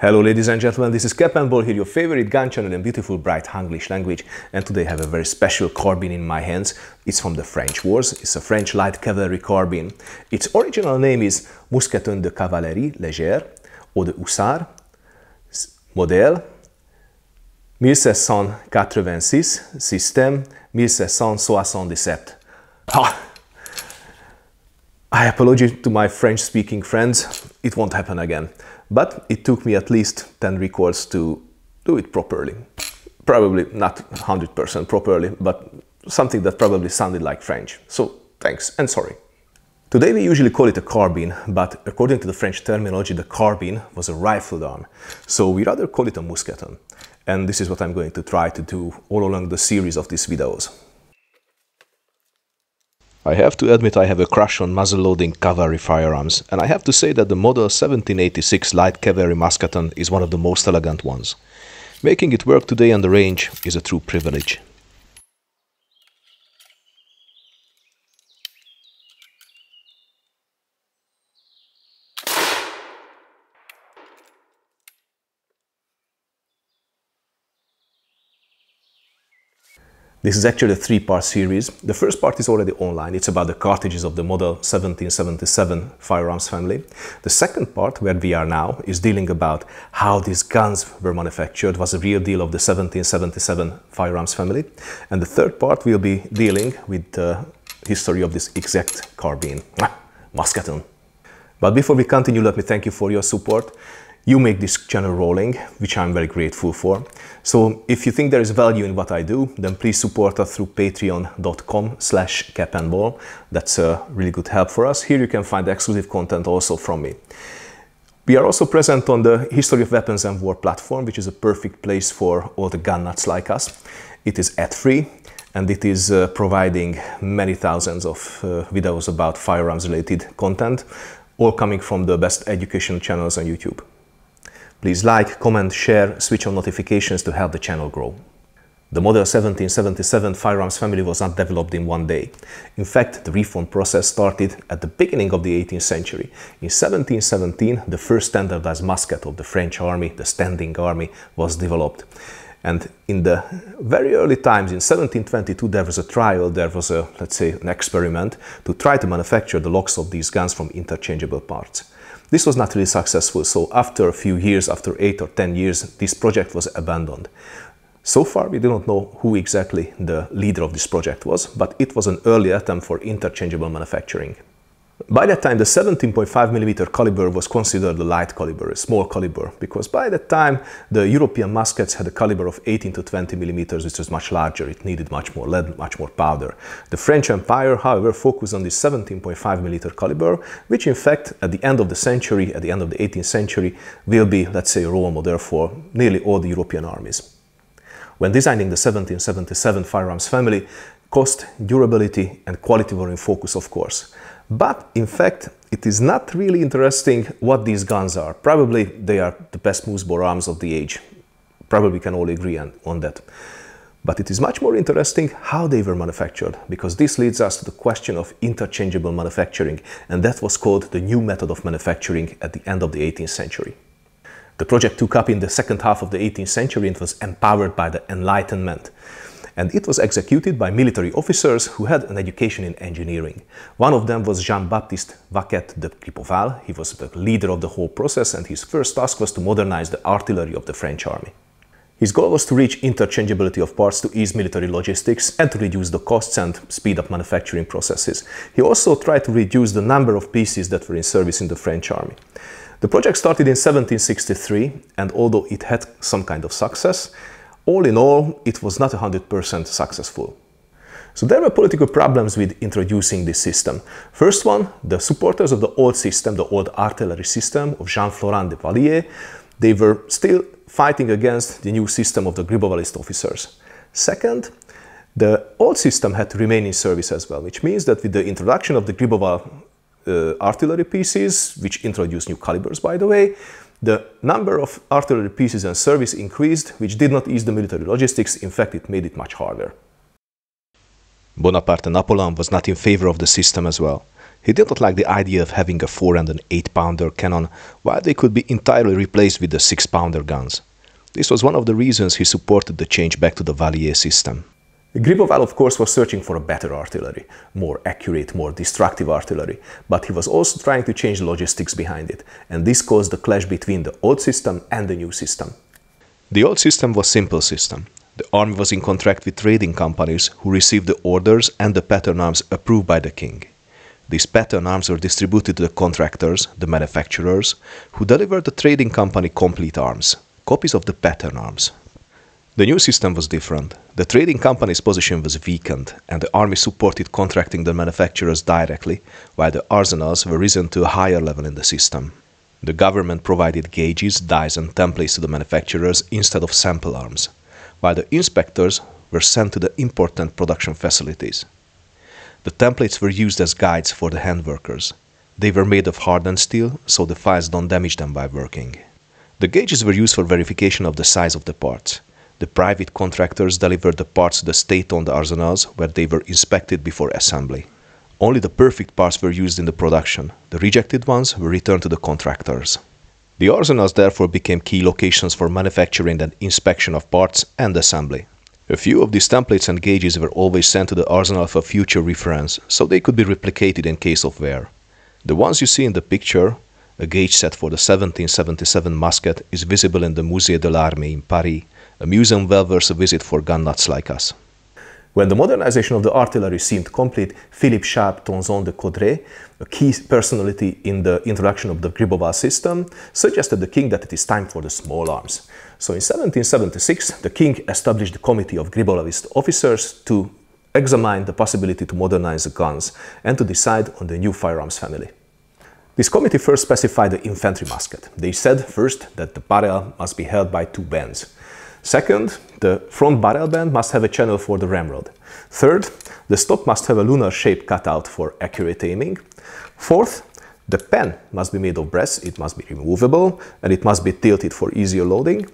Hello ladies and gentlemen, this is Cap'n Ball here, your favorite gun channel in beautiful bright Hunglish language and today I have a very special carbine in my hands. It's from the French wars, it's a French light cavalry carbine. Its original name is Mousqueton de Cavalerie Légère or the Hussard model 1786 système 1777. Ah. I apologize to my French speaking friends, it won't happen again. But it took me at least 10 records to do it properly. Probably not 100% properly, but something that probably sounded like French. So thanks and sorry. Today we usually call it a carbine, but according to the French terminology, the carbine was a rifled arm. So we rather call it a mousqueton. And this is what I'm going to try to do all along the series of these videos. I have to admit I have a crush on muzzle-loading cavalry firearms, and I have to say that the model 1786 light cavalry Mousqueton is one of the most elegant ones. Making it work today on the range is a true privilege. This is actually a three-part series. The first part is already online. It's about the cartridges of the model 1777 firearms family. The second part, where we are now, is dealing about how these guns were manufactured, was a real deal of the 1777 firearms family. And the third part will be dealing with the history of this exact carbine, Mousqueton. But before we continue, let me thank you for your support. You make this channel rolling, which I'm very grateful for. So if you think there is value in what I do, then please support us through patreon.com slash capandball. That's a really good help for us. Here you can find exclusive content also from me. We are also present on the History of Weapons and War platform, which is a perfect place for all the gun nuts like us. It is ad-free and it is uh, providing many thousands of uh, videos about firearms related content, all coming from the best educational channels on YouTube. Please like, comment, share, switch on notifications to help the channel grow. The Model 1777 firearms family was not developed in one day. In fact, the reform process started at the beginning of the 18th century. In 1717, the first standardized musket of the French army, the Standing Army, was developed. And in the very early times, in 1722, there was a trial, there was a, let's say, an experiment to try to manufacture the locks of these guns from interchangeable parts. This was not really successful, so after a few years, after 8 or 10 years, this project was abandoned. So far, we do not know who exactly the leader of this project was, but it was an early attempt for interchangeable manufacturing. By that time, the 17.5mm caliber was considered a light caliber, a small caliber, because by that time, the European muskets had a caliber of 18 to 20mm, which was much larger. It needed much more lead, much more powder. The French Empire, however, focused on the 17.5mm caliber, which in fact, at the end of the century, at the end of the 18th century, will be, let's say, a role model for nearly all the European armies. When designing the 1777 firearms family, cost, durability, and quality were in focus, of course. But in fact, it is not really interesting what these guns are. Probably they are the best smoothbore arms of the age. Probably can all agree on, on that. But it is much more interesting how they were manufactured, because this leads us to the question of interchangeable manufacturing, and that was called the new method of manufacturing at the end of the 18th century. The project took up in the second half of the 18th century and was empowered by the Enlightenment and it was executed by military officers who had an education in engineering. One of them was Jean-Baptiste Vaquette de Gribeauval. He was the leader of the whole process and his first task was to modernize the artillery of the French army. His goal was to reach interchangeability of parts to ease military logistics and to reduce the costs and speed up manufacturing processes. He also tried to reduce the number of pieces that were in service in the French army. The project started in 1763 and although it had some kind of success, all in all, it was not 100% successful. So there were political problems with introducing this system. First one, the supporters of the old system, the old artillery system of Jean-Florent de Vallière, they were still fighting against the new system of the Gribeauvalist officers. Second, the old system had to remain in service as well, which means that with the introduction of the Gribeauval uh, artillery pieces, which introduced new calibers by the way, the number of artillery pieces and service increased, which did not ease the military logistics, in fact it made it much harder. Bonaparte Napoleon was not in favor of the system as well. He did not like the idea of having a 4 and an 8 pounder cannon while they could be entirely replaced with the 6 pounder guns. This was one of the reasons he supported the change back to the Vallière system. Gribeauval, of course, was searching for a better artillery, more accurate, more destructive artillery, but he was also trying to change the logistics behind it, and this caused the clash between the old system and the new system. The old system was simple system. The army was in contract with trading companies who received the orders and the pattern arms approved by the king. These pattern arms were distributed to the contractors, the manufacturers, who delivered the trading company complete arms, copies of the pattern arms. The new system was different. The trading company's position was weakened, and the army supported contracting the manufacturers directly, while the arsenals were risen to a higher level in the system. The government provided gauges, dies, and templates to the manufacturers instead of sample arms, while the inspectors were sent to the important production facilities. The templates were used as guides for the handworkers. They were made of hardened steel, so the files don't damage them by working. The gauges were used for verification of the size of the parts. The private contractors delivered the parts to the state-owned arsenals where they were inspected before assembly. Only the perfect parts were used in the production. The rejected ones were returned to the contractors. The arsenals therefore became key locations for manufacturing and inspection of parts and assembly. A few of these templates and gauges were always sent to the arsenal for future reference, so they could be replicated in case of wear. The ones you see in the picture, a gauge set for the 1777 musket, is visible in the Musée de l'Armée in Paris, a museum well worth a visit for gun nuts like us. When the modernization of the artillery seemed complete, Philippe Charles Tronson de Coudray, a key personality in the introduction of the Gribeauval system, suggested the king that it is time for the small arms. So in 1776, the king established the committee of Gribeauvalist officers to examine the possibility to modernize the guns and to decide on the new firearms family. This committee first specified the infantry musket. They said first that the barrel must be held by two bands. Second, the front barrel band must have a channel for the ramrod. Third, the stock must have a lunar shape cut out for accurate aiming. Fourth, the pen must be made of brass, it must be removable, and it must be tilted for easier loading.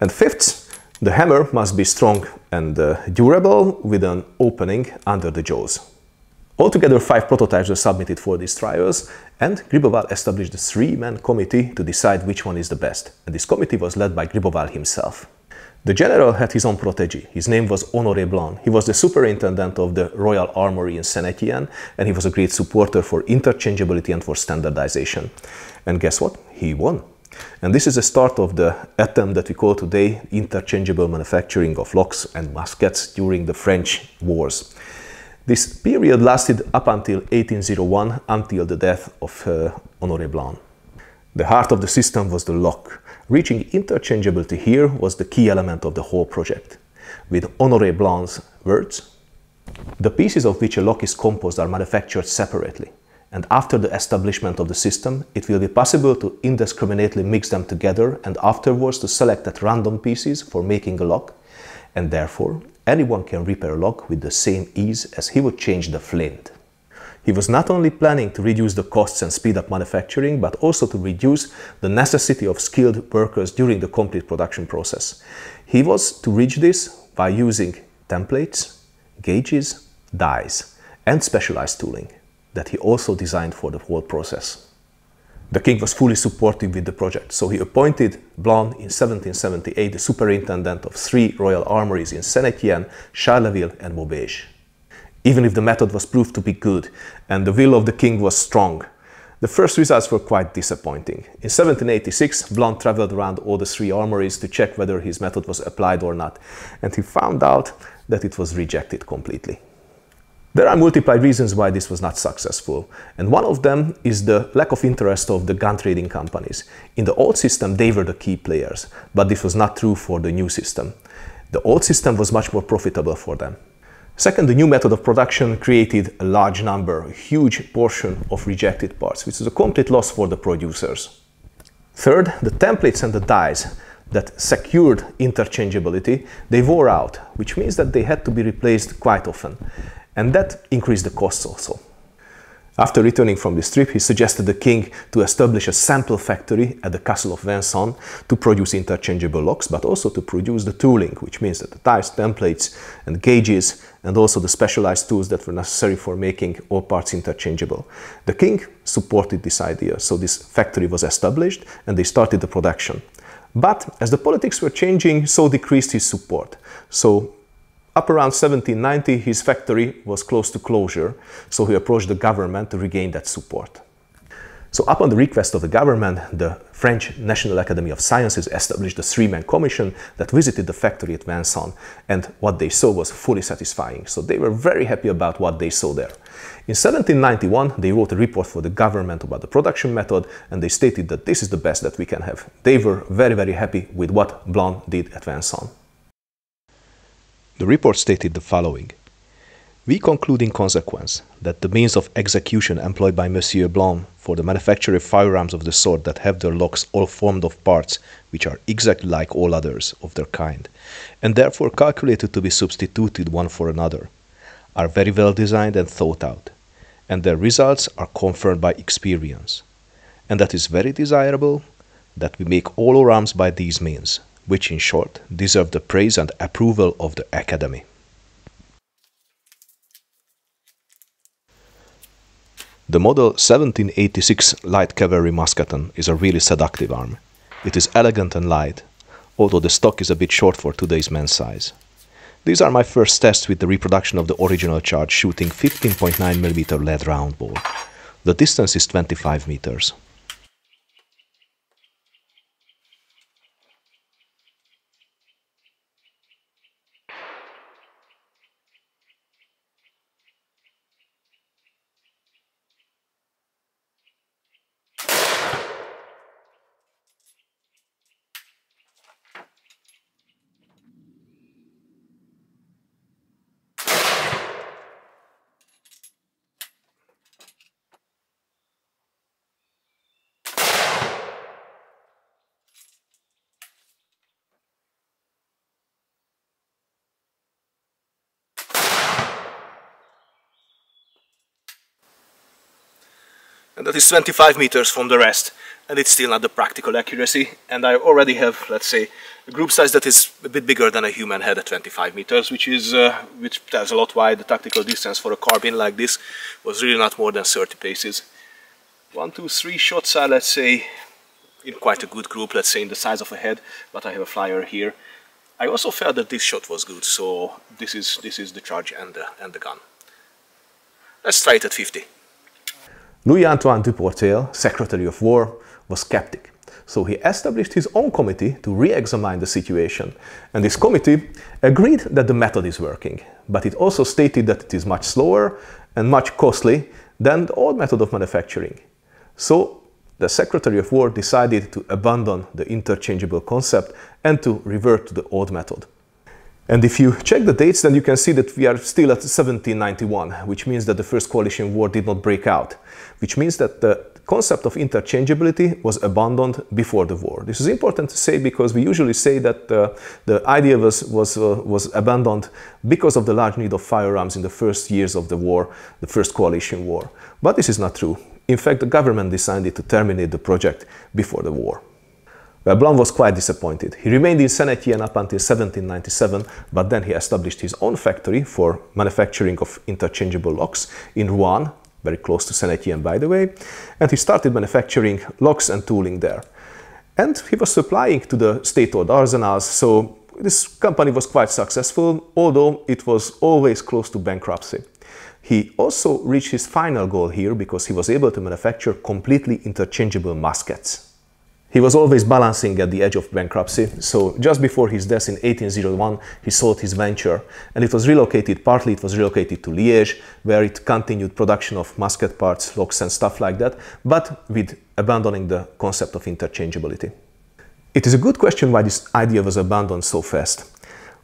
And fifth, the hammer must be strong and uh, durable with an opening under the jaws. Altogether, five prototypes were submitted for these trials, and Gribeauval established a three-man committee to decide which one is the best. And this committee was led by Gribeauval himself. The general had his own protege. His name was Honoré Blanc. He was the superintendent of the Royal Armory in Saint-Étienne, and he was a great supporter for interchangeability and for standardization. And guess what? He won. And this is the start of the attempt that we call today interchangeable manufacturing of locks and muskets during the French wars. This period lasted up until 1801, until the death of uh, Honoré Blanc. The heart of the system was the lock. Reaching interchangeability here was the key element of the whole project. With Honoré Blanc's words, the pieces of which a lock is composed are manufactured separately, and after the establishment of the system, it will be possible to indiscriminately mix them together and afterwards to select at random pieces for making a lock, and therefore anyone can repair a lock with the same ease as he would change the flint. He was not only planning to reduce the costs and speed up manufacturing, but also to reduce the necessity of skilled workers during the complete production process. He was to reach this by using templates, gauges, dies, and specialized tooling that he also designed for the whole process. The king was fully supportive with the project, so he appointed Blanc in 1778 the superintendent of three royal armories in Saint-Étienne, Charleville and Maubeuge even if the method was proved to be good and the will of the king was strong. The first results were quite disappointing. In 1786, Blanc traveled around all the three armories to check whether his method was applied or not, and he found out that it was rejected completely. There are multiple reasons why this was not successful, and one of them is the lack of interest of the gun trading companies. In the old system, they were the key players, but this was not true for the new system. The old system was much more profitable for them. Second, the new method of production created a large number, a huge portion of rejected parts, which is a complete loss for the producers. Third, the templates and the dies that secured interchangeability, they wore out, which means that they had to be replaced quite often. And that increased the costs also. After returning from this trip, he suggested the king to establish a sample factory at the castle of Vincennes to produce interchangeable locks, but also to produce the tooling, which means that the ties, templates and gauges and also the specialized tools that were necessary for making all parts interchangeable. The king supported this idea, so this factory was established and they started the production. But as the politics were changing, so decreased his support. So up around 1790, his factory was close to closure, so he approached the government to regain that support. So upon the request of the government, the French National Academy of Sciences established a three-man commission that visited the factory at Vincennes, and what they saw was fully satisfying. So they were very happy about what they saw there. In 1791, they wrote a report for the government about the production method, and they stated that this is the best that we can have. They were very, very happy with what Blanc did at Vincennes. The report stated the following. We conclude in consequence that the means of execution employed by Monsieur Blanc for the manufacture of firearms of the sort that have their locks all formed of parts which are exactly like all others of their kind, and therefore calculated to be substituted one for another, are very well designed and thought out, and their results are confirmed by experience, and that is very desirable that we make all our arms by these means, which in short deserve the praise and approval of the Academy. The model 1786 light cavalry mousqueton is a really seductive arm. It is elegant and light, although the stock is a bit short for today's men's size. These are my first tests with the reproduction of the original charge shooting 15.9mm lead round ball. The distance is 25 meters. And that is 25 meters from the rest. And it's still not the practical accuracy. And I already have let's say a group size that is a bit bigger than a human head at 25 meters which is uh, which tells a lot why the tactical distance for a carbine like this was really not more than 30 paces. One two three shots are let's say in quite a good group let's say in the size of a head but I have a flyer here. I also felt that this shot was good so this is this is the charge and the, and the gun. Let's try it at 50 Louis-Antoine Duportail, Secretary of War, was skeptic. So he established his own committee to re-examine the situation. And this committee agreed that the method is working, but it also stated that it is much slower and much costly than the old method of manufacturing. So the Secretary of War decided to abandon the interchangeable concept and to revert to the old method. And if you check the dates, then you can see that we are still at 1791, which means that the First Coalition War did not break out, which means that the concept of interchangeability was abandoned before the war. This is important to say because we usually say that uh, the idea was, was, uh, was abandoned because of the large need of firearms in the first years of the war, the First Coalition War. But this is not true. In fact, the government decided to terminate the project before the war. Well, Blanc was quite disappointed. He remained in Saint-Étienne up until 1797, but then he established his own factory for manufacturing of interchangeable locks in Roanne, very close to Saint-Étienne by the way, and he started manufacturing locks and tooling there. And he was supplying to the state-owned arsenals, so this company was quite successful, although it was always close to bankruptcy. He also reached his final goal here because he was able to manufacture completely interchangeable muskets. He was always balancing at the edge of bankruptcy, so just before his death in 1801, he sold his venture, and it was relocated, partly it was relocated to Liège, where it continued production of musket parts, locks and stuff like that, but with abandoning the concept of interchangeability. It is a good question why this idea was abandoned so fast.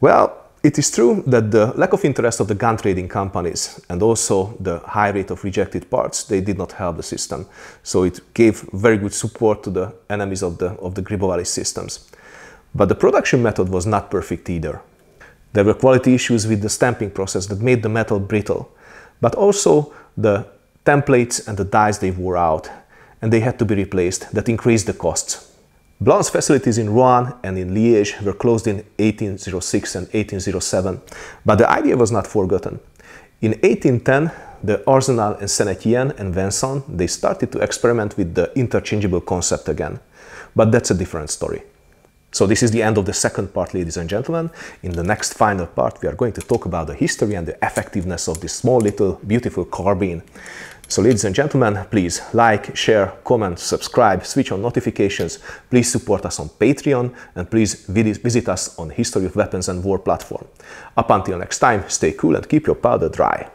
Well, it is true that the lack of interest of the gun trading companies and also the high rate of rejected parts, they did not help the system. So it gave very good support to the enemies of the, of the Gribovalis systems. But the production method was not perfect either. There were quality issues with the stamping process that made the metal brittle. But also the templates and the dies they wore out, and they had to be replaced. That increased the costs. Blancs facilities in Roanne and in Liège were closed in 1806 and 1807, but the idea was not forgotten. In 1810, the Arsenal and Saint-Étienne and Vincennes, they started to experiment with the interchangeable concept again. But that's a different story. So this is the end of the second part, ladies and gentlemen. In the next final part, we are going to talk about the history and the effectiveness of this small little beautiful carbine. So ladies and gentlemen, please like, share, comment, subscribe, switch on notifications. Please support us on Patreon and please visit us on History of Weapons and War platform. Up until next time, stay cool and keep your powder dry.